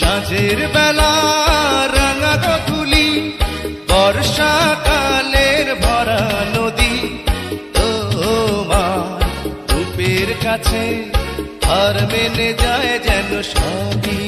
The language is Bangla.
সাঁঝের বেলা রাঙা গধুলি বর্ষাকালের ভরা নদী। তোমার রূপের কাছে হার মেনে যায় যেন সবই।